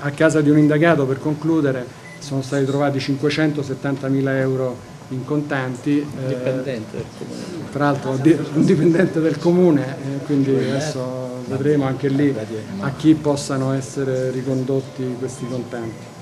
a casa di un indagato, per concludere, sono stati trovati 570 mila euro in contanti. Eh, dipendente del comune. Tra l'altro un dipendente del comune, eh, quindi adesso vedremo anche lì a chi possano essere ricondotti questi contanti.